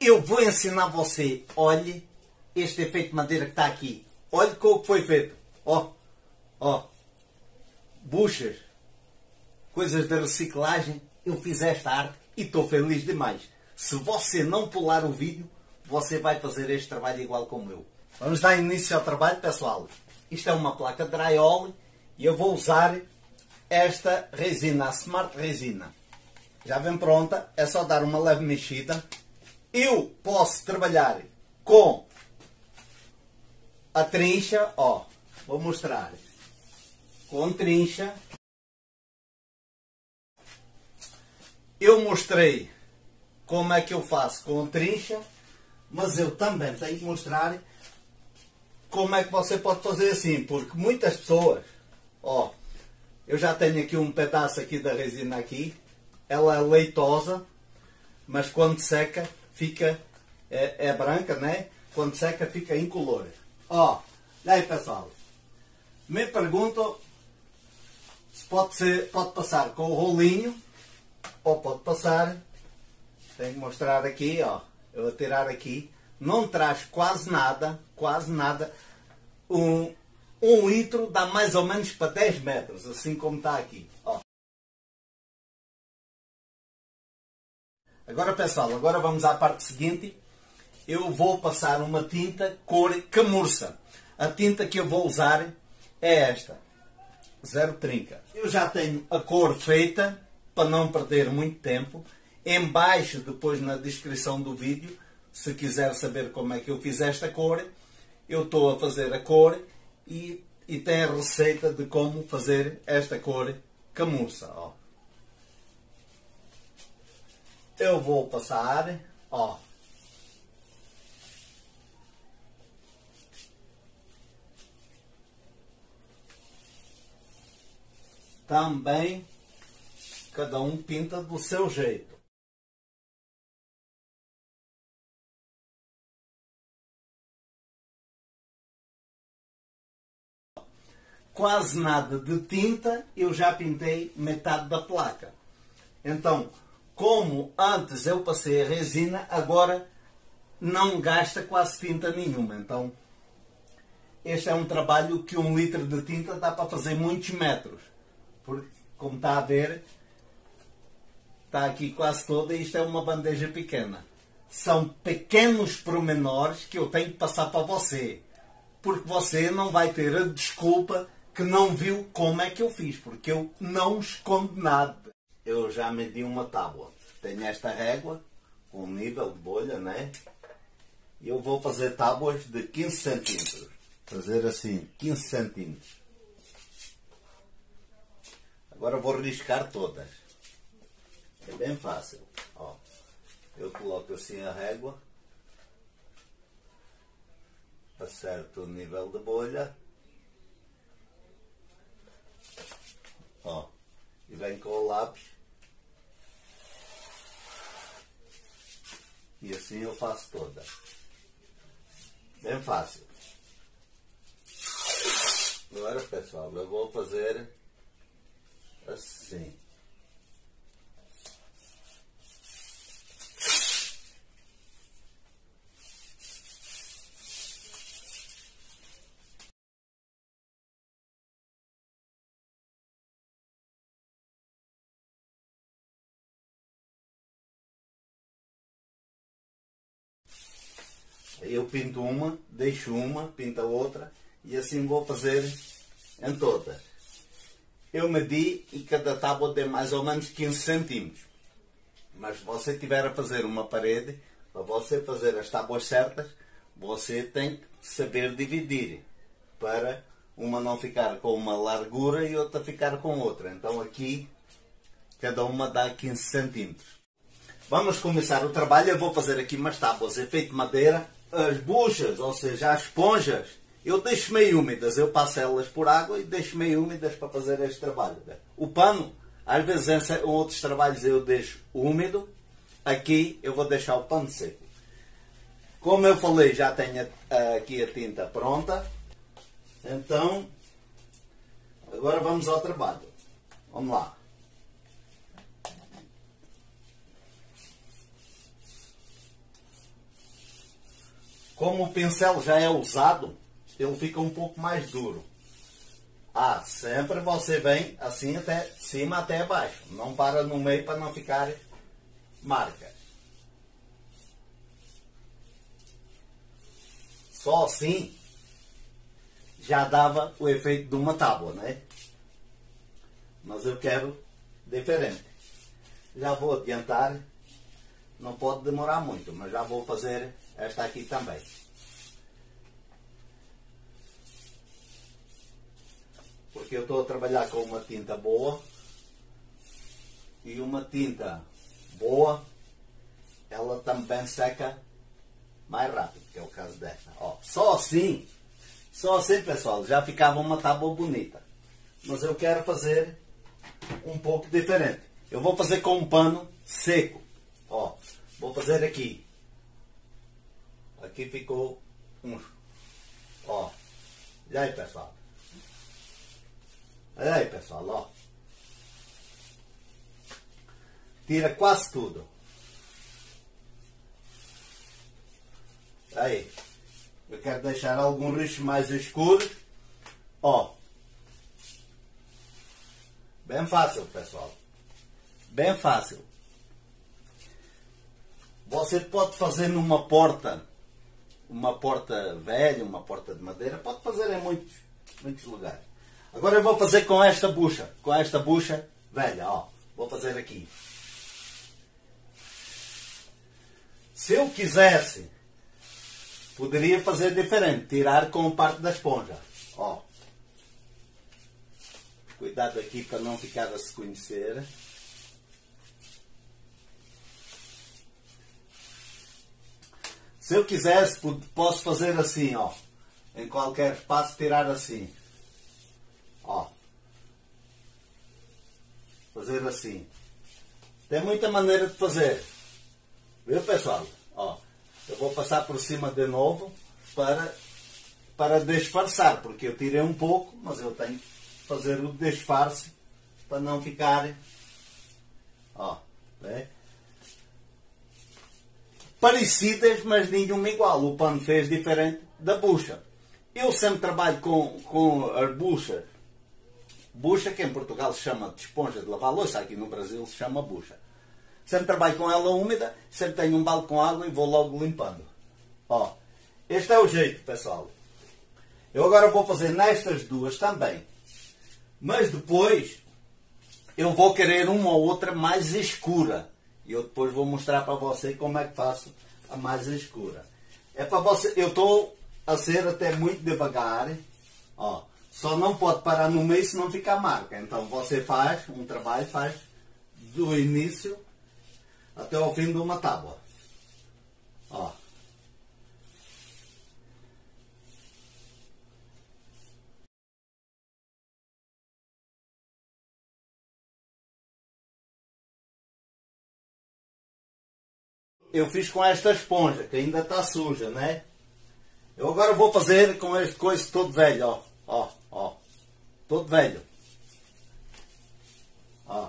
eu vou ensinar você, olhe, este efeito de madeira que está aqui. Olhe com o que foi feito. Ó, ó, buchas, coisas de reciclagem. Eu fiz esta arte e estou feliz demais. Se você não pular o vídeo, você vai fazer este trabalho igual como eu. Vamos dar início ao trabalho, pessoal. Isto é uma placa drywall e eu vou usar esta resina, a Smart Resina. Já vem pronta, é só dar uma leve mexida. Eu posso trabalhar com a trincha, ó, vou mostrar. Com trincha. Eu mostrei como é que eu faço com trincha, mas eu também tenho que mostrar como é que você pode fazer assim, porque muitas pessoas, ó, eu já tenho aqui um pedaço aqui da resina aqui, ela é leitosa, mas quando seca fica, é, é branca, né? Quando seca fica incolor. Ó, e aí pessoal, me perguntam se pode, ser, pode passar com o rolinho ou pode passar, tenho que mostrar aqui, ó, eu vou tirar aqui, não traz quase nada, quase nada. Um, um litro dá mais ou menos para 10 metros, assim como está aqui. Agora pessoal, agora vamos à parte seguinte. Eu vou passar uma tinta cor camurça. A tinta que eu vou usar é esta. Zero trinca. Eu já tenho a cor feita, para não perder muito tempo. Embaixo, depois na descrição do vídeo, se quiser saber como é que eu fiz esta cor, eu estou a fazer a cor e, e tem a receita de como fazer esta cor camurça. Ó. Eu vou passar, ó. Também cada um pinta do seu jeito. quase nada de tinta, eu já pintei metade da placa. Então, como antes eu passei a resina, agora não gasta quase tinta nenhuma. Então, este é um trabalho que um litro de tinta dá para fazer muitos metros. Porque, como está a ver, está aqui quase toda e isto é uma bandeja pequena. São pequenos pormenores que eu tenho que passar para você. Porque você não vai ter a desculpa que não viu como é que eu fiz, porque eu não escondo nada. Eu já medi uma tábua. Tenho esta régua com nível de bolha, né? E eu vou fazer tábuas de 15 centímetros. Fazer assim, 15 centímetros. Agora vou riscar todas. É bem fácil. Ó, eu coloco assim a régua. Acerto o nível de bolha Ó. E vem com o lápis. E assim eu faço toda. Bem fácil. Agora pessoal, eu vou fazer assim. Eu pinto uma, deixo uma, pinto a outra e assim vou fazer em todas. Eu medi e cada tábua tem mais ou menos 15 centímetros. Mas se você tiver a fazer uma parede, para você fazer as tábuas certas, você tem que saber dividir para uma não ficar com uma largura e outra ficar com outra. Então aqui cada uma dá 15 centímetros. Vamos começar o trabalho. Eu vou fazer aqui umas tábuas efeito madeira as buchas, ou seja, as esponjas, eu deixo meio úmidas, eu passo elas por água e deixo meio úmidas para fazer este trabalho. O pano, às vezes em outros trabalhos eu deixo úmido, aqui eu vou deixar o pano seco. Como eu falei, já tenho aqui a tinta pronta, então agora vamos ao trabalho. Vamos lá. Como o pincel já é usado, ele fica um pouco mais duro. Ah, sempre você vem assim até cima até baixo. Não para no meio para não ficar marca. Só assim já dava o efeito de uma tábua, né? Mas eu quero diferente. Já vou adiantar, não pode demorar muito, mas já vou fazer esta aqui também. Porque eu estou a trabalhar com uma tinta boa e uma tinta boa, ela também seca mais rápido, que é o caso desta. Ó, só assim, só assim pessoal, já ficava uma tábua bonita. Mas eu quero fazer um pouco diferente. Eu vou fazer com um pano seco. Ó, vou fazer aqui. Aqui ficou um. Ó. E aí, pessoal? E aí, pessoal, ó. Tira quase tudo. Aí. Eu quero deixar algum risco mais escuro. Ó. Bem fácil, pessoal. Bem fácil. Você pode fazer numa porta, uma porta velha, uma porta de madeira, pode fazer em muitos, muitos lugares. Agora eu vou fazer com esta bucha, com esta bucha velha, ó. Vou fazer aqui. Se eu quisesse, poderia fazer diferente, tirar com parte da esponja, ó. Cuidado aqui para não ficar a se conhecer. Se eu quisesse, posso fazer assim, ó. Em qualquer espaço, tirar assim. Ó. Fazer assim. Tem muita maneira de fazer. Viu, pessoal? Ó. Eu vou passar por cima de novo para, para disfarçar, porque eu tirei um pouco, mas eu tenho fazer o disfarce para não ficar ó, né? Parecidas, mas nenhuma igual. O pano fez diferente da bucha. Eu sempre trabalho com, com as buchas. Bucha, que em Portugal se chama de esponja de lavar louça, aqui no Brasil se chama bucha. Sempre trabalho com ela úmida, sempre tenho um balde com água e vou logo limpando. Ó, este é o jeito, pessoal. Eu agora vou fazer nestas duas também. Mas depois eu vou querer uma ou outra mais escura. E eu depois vou mostrar para você como é que faço a mais escura. É para você, eu estou a ser até muito devagar. Ó, só não pode parar no meio se não ficar marca. Então você faz um trabalho, faz do início até o fim de uma tábua. Ó. eu fiz com esta esponja, que ainda está suja, né? Eu agora vou fazer com este coisa todo velho, ó. Ó, ó. Todo velho. Ó.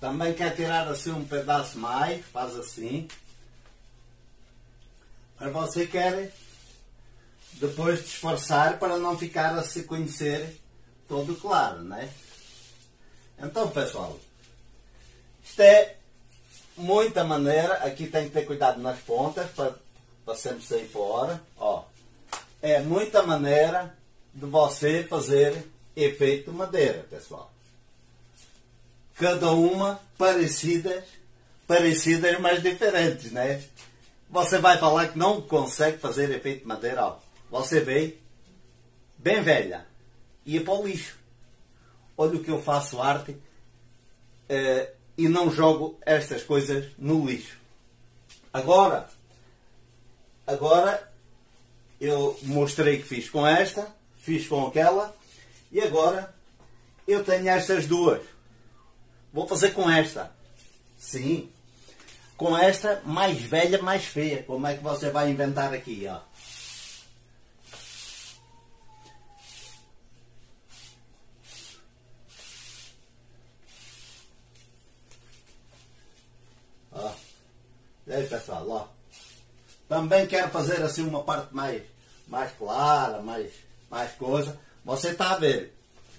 Também quer tirar assim um pedaço mais, faz assim. Mas você quer depois disfarçar para não ficar a se conhecer todo claro, né? Então, pessoal, isto é muita maneira. Aqui tem que ter cuidado nas pontas para, para sempre sair fora. Ó, é muita maneira de você fazer efeito madeira, pessoal. Cada uma parecidas, parecidas, mas diferentes, né? Você vai falar que não consegue fazer efeito madeira. Ó. Você vê, bem velha, ia para o lixo. Olha o que eu faço arte uh, e não jogo estas coisas no lixo. Agora, agora eu mostrei que fiz com esta, fiz com aquela e agora eu tenho estas duas. Vou fazer com esta. Sim, com esta mais velha, mais feia. Como é que você vai inventar aqui, ó? Ó. E aí, pessoal, ó. Também quero fazer assim uma parte mais, mais clara, mais, mais coisa. Você está a ver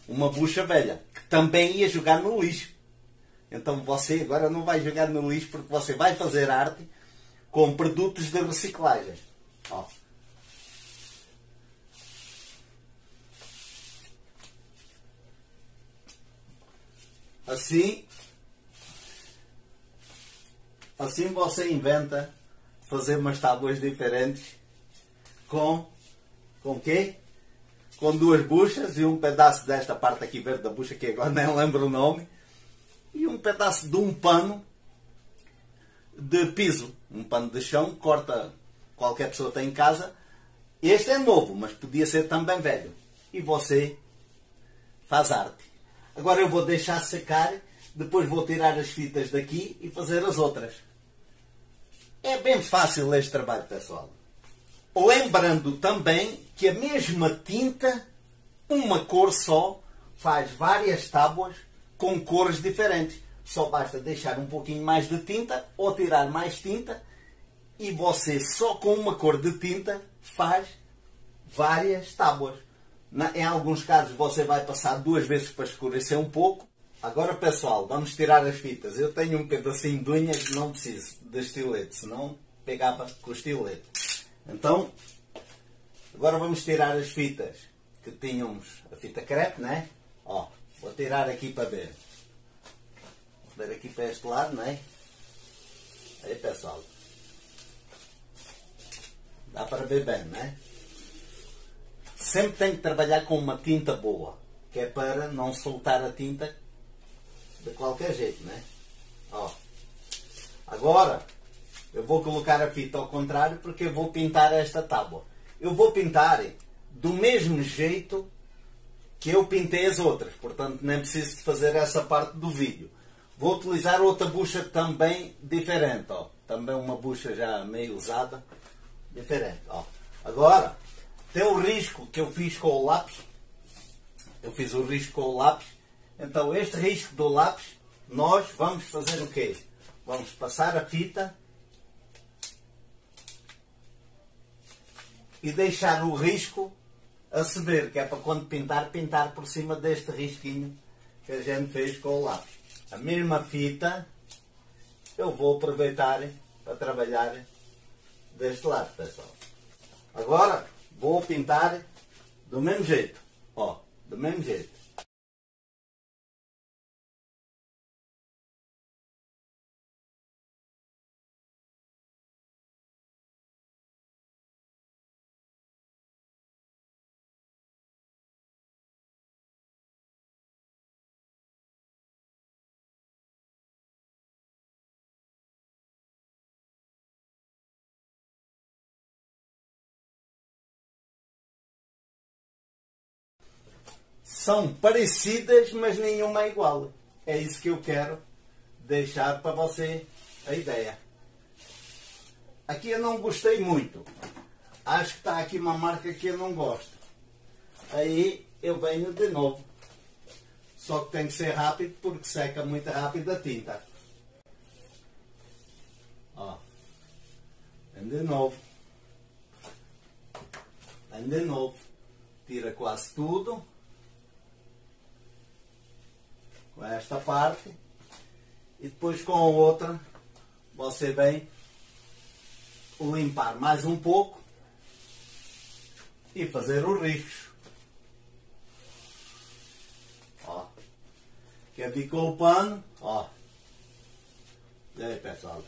uma bucha velha, que também ia jogar no lixo. Então você agora não vai jogar no lixo porque você vai fazer arte com produtos de reciclagem. Ó. Assim, assim você inventa fazer umas tábuas diferentes com com quê? Com duas buchas e um pedaço desta parte aqui verde da bucha que agora nem lembro o nome e um pedaço de um pano de piso, um pano de chão, corta qualquer pessoa tem em casa. Este é novo, mas podia ser também velho. E você faz arte. Agora eu vou deixar secar, depois vou tirar as fitas daqui e fazer as outras. É bem fácil este trabalho, pessoal. Lembrando também que a mesma tinta, uma cor só, faz várias tábuas com cores diferentes. Só basta deixar um pouquinho mais de tinta ou tirar mais tinta e você só com uma cor de tinta faz várias tábuas. Em alguns casos você vai passar duas vezes para escurecer um pouco. Agora pessoal, vamos tirar as fitas. Eu tenho um pedacinho de unha que não preciso de estilete, senão pegava com o estilete. Então, agora vamos tirar as fitas que tínhamos, a fita crepe, né? Ó, vou tirar aqui para ver. Vou ver aqui para este lado, né? Aí pessoal, Dá para ver bem, né? Sempre tem que trabalhar com uma tinta boa, que é para não soltar a tinta de qualquer jeito, né? Ó. Agora, eu vou colocar a fita ao contrário porque eu vou pintar esta tábua. Eu vou pintar do mesmo jeito que eu pintei as outras, portanto nem preciso de fazer essa parte do vídeo. Vou utilizar outra bucha também diferente, ó. também uma bucha já meio usada, diferente. Ó. Agora, tem o risco que eu fiz com o lápis. Eu fiz o risco com o lápis. Então, este risco do lápis, nós vamos fazer o quê? Vamos passar a fita e deixar o risco a ceder, que é para quando pintar, pintar por cima deste risquinho que a gente fez com o lápis. A mesma fita eu vou aproveitar para trabalhar deste lado, pessoal. Agora vou pintar do mesmo jeito. Ó, do mesmo jeito. São parecidas, mas nenhuma é igual. É isso que eu quero deixar para você a ideia. Aqui eu não gostei muito. Acho que está aqui uma marca que eu não gosto. Aí eu venho de novo. Só que tem que ser rápido porque seca muito rápido a tinta. Ó. De novo. De novo. Tira quase tudo com esta parte e depois com a outra você vem limpar mais um pouco e fazer o risco. Ó. Que ficou o pano, ó. E aí pessoal.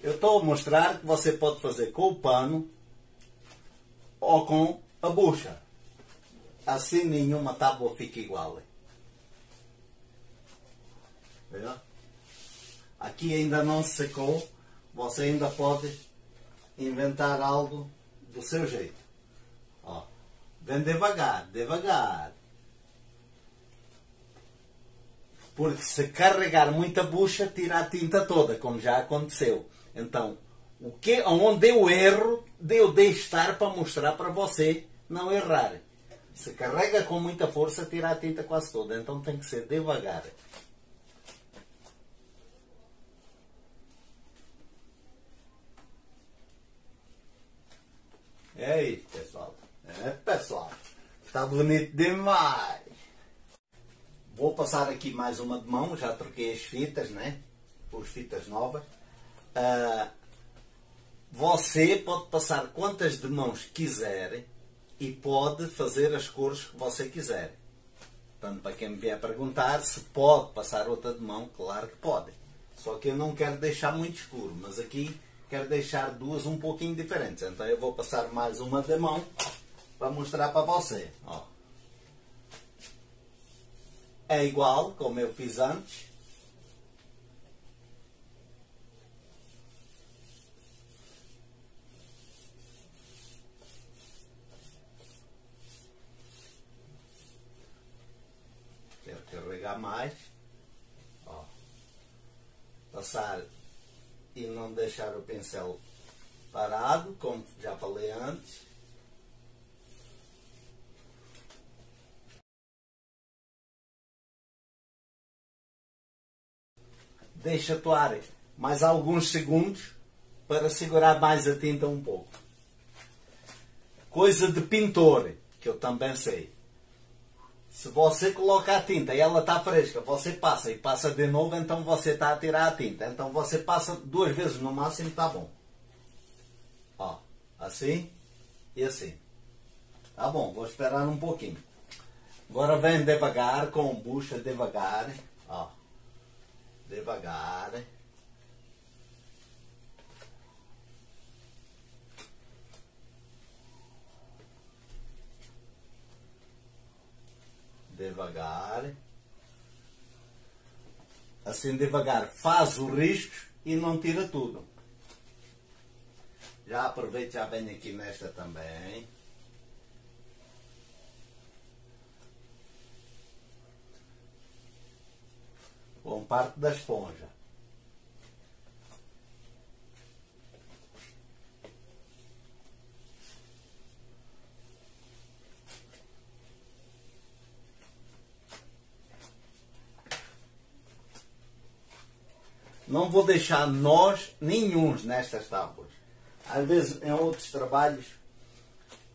Eu estou a mostrar que você pode fazer com o pano ou com a bucha assim nenhuma tábua fica igual. Viu? Aqui ainda não secou, você ainda pode inventar algo do seu jeito. Ó, vem devagar, devagar. Porque se carregar muita bucha, tira a tinta toda, como já aconteceu. Então, o que, onde eu erro, deu de estar para mostrar para você não errar. Se carrega com muita força, tira a tinta quase toda. Então tem que ser devagar. É aí, pessoal. É, pessoal. Está bonito demais. Vou passar aqui mais uma de mão. Já troquei as fitas, né? Por fitas novas. Uh, você pode passar quantas de mãos quiser e pode fazer as cores que você quiser. Portanto, para quem me vier perguntar se pode passar outra de mão, claro que pode. Só que eu não quero deixar muito escuro, mas aqui quero deixar duas um pouquinho diferentes. Então eu vou passar mais uma de mão para mostrar para você. Ó. É igual como eu fiz antes. Quero mais. Ó. Passar e não deixar o pincel parado, como já falei antes. Deixa atuar mais alguns segundos para segurar mais a tinta um pouco. Coisa de pintor, que eu também sei. Se você coloca a tinta e ela está fresca, você passa e passa de novo, então você está a tirar a tinta. Então você passa duas vezes no máximo, está bom. Ó, assim e assim. Tá bom, vou esperar um pouquinho. Agora vem devagar, com bucha devagar. Ó, devagar. Devagar. Assim devagar faz o risco e não tira tudo. Já aproveito, já venho aqui nesta também. Com parte da esponja. Não vou deixar nós nenhums nestas tábuas. Às vezes em outros trabalhos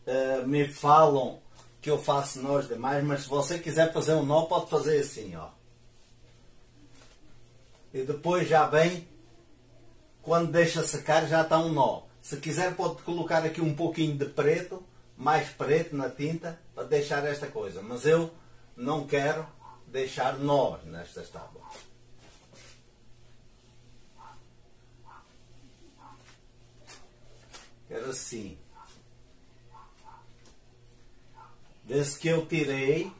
uh, me falam que eu faço nós demais, mas se você quiser fazer um nó, pode fazer assim, ó. E depois já vem, quando deixa secar, já está um nó. Se quiser, pode colocar aqui um pouquinho de preto, mais preto na tinta, para deixar esta coisa. Mas eu não quero deixar nós nestas tábuas. Era assim. Vê-se que eu tirei,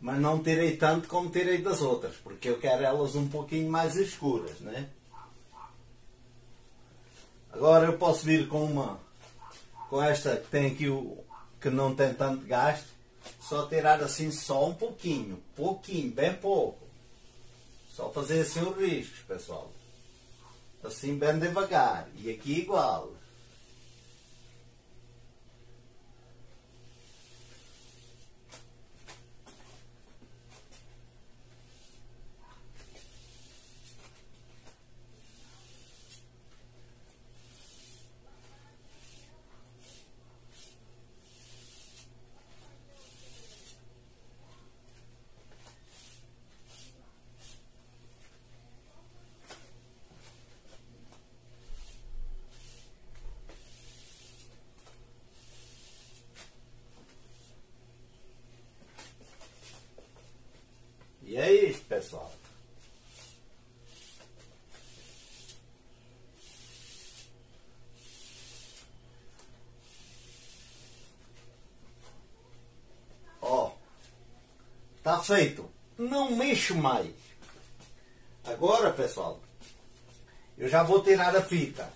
mas não tirei tanto como tirei das outras, porque eu quero elas um pouquinho mais escuras, né? Agora eu posso vir com uma, com esta que tem aqui o, que não tem tanto gasto, só tirar assim só um pouquinho, pouquinho, bem pouco. Só fazer assim os riscos, pessoal. Assim bem devagar. E aqui igual. E é isso, pessoal. Ó, feito. Não mexo mais. Agora, pessoal, eu já vou tirar a fita.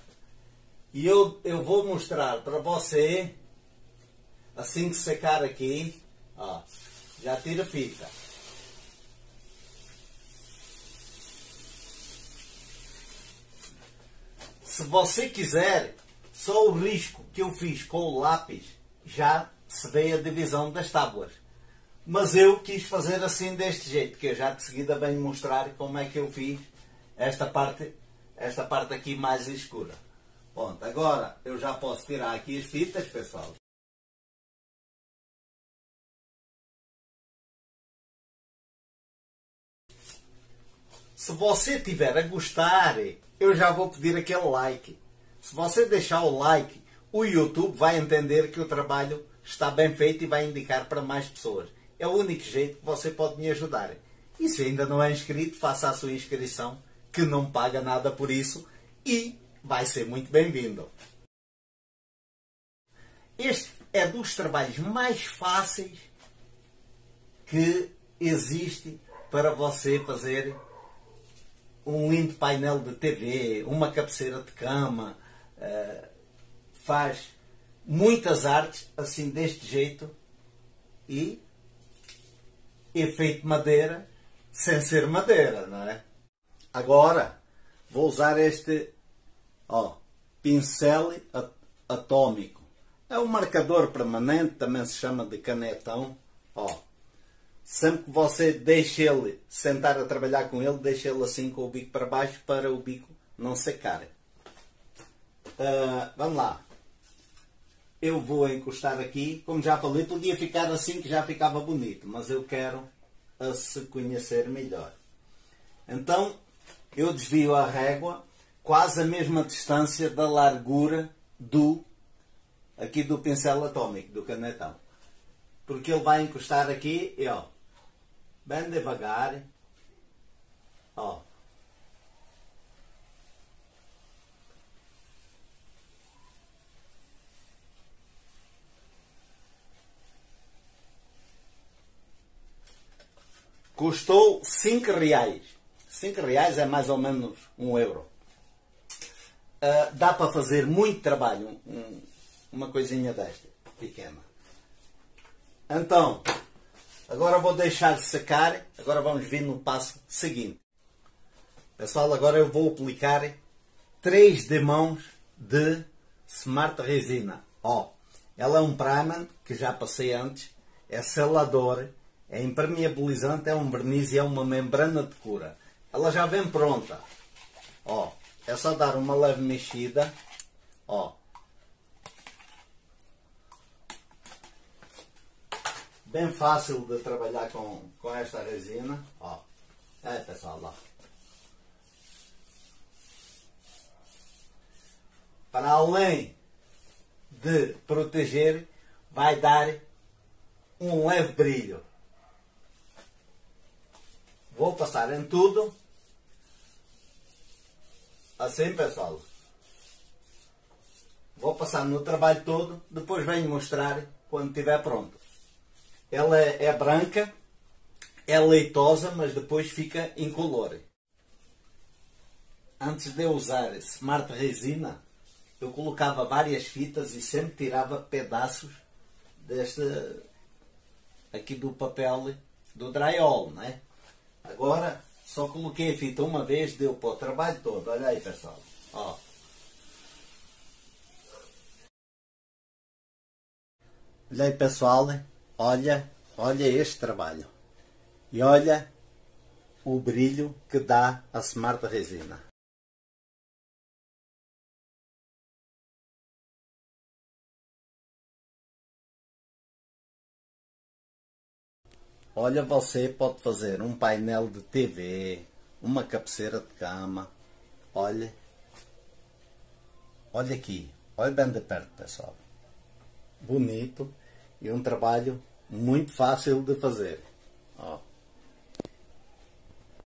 E eu, eu vou mostrar para você, assim que secar aqui, ó, já tira a fita. Se você quiser, só o risco que eu fiz com o lápis já se vê a divisão das tábuas. Mas eu quis fazer assim deste jeito, que eu já de seguida venho mostrar como é que eu fiz esta parte, esta parte aqui mais escura. Pronto, agora eu já posso tirar aqui as fitas, pessoal. Se você tiver a gostar, eu já vou pedir aquele like. Se você deixar o like, o YouTube vai entender que o trabalho está bem feito e vai indicar para mais pessoas. É o único jeito que você pode me ajudar. E se ainda não é inscrito, faça a sua inscrição, que não paga nada por isso e vai ser muito bem-vindo. Este é dos trabalhos mais fáceis que existe para você fazer um lindo painel de TV, uma cabeceira de cama, uh, faz muitas artes assim deste jeito e efeito madeira sem ser madeira, não é? Agora vou usar este ó, pincel atômico. É um marcador permanente, também se chama de canetão. Ó, sempre que você deixa ele sentar a trabalhar com ele, deixa ele assim com o bico para baixo para o bico não secar. Uh, vamos lá. Eu vou encostar aqui, como já falei, podia ficar assim que já ficava bonito, mas eu quero a se conhecer melhor. Então, eu desvio a régua quase a mesma distância da largura do aqui do pincel atômico, do canetão. Porque ele vai encostar aqui e ó, bem devagar. Ó. Custou 5 reais. 5 reais é mais ou menos 1 um euro. Uh, dá para fazer muito trabalho, um, uma coisinha desta, pequena. Então, Agora vou deixar secar. Agora vamos vir no passo seguinte. Pessoal, agora eu vou aplicar três demãos de Smart Resina. Ó, ela é um primer que já passei antes, é selador, é impermeabilizante, é um verniz e é uma membrana de cura. Ela já vem pronta. Ó, é só dar uma leve mexida. Ó, Bem fácil de trabalhar com, com esta resina. Ó. É pessoal, lá. Para além de proteger, vai dar um leve brilho. Vou passar em tudo. Assim, pessoal. Vou passar no trabalho todo, depois venho mostrar quando estiver pronto. Ela é, é branca, é leitosa, mas depois fica incolor. Antes de eu usar Smart Resina, eu colocava várias fitas e sempre tirava pedaços deste aqui do papel do drywall, né? Agora só coloquei a fita uma vez, deu para o trabalho todo. Olha aí, pessoal. Ó. Olha aí, pessoal. Olha, olha este trabalho. E olha o brilho que dá a Smart Resina. Olha, você pode fazer um painel de TV, uma cabeceira de cama. Olha. Olha aqui. Olha bem de perto, pessoal. Bonito e um trabalho muito fácil de fazer.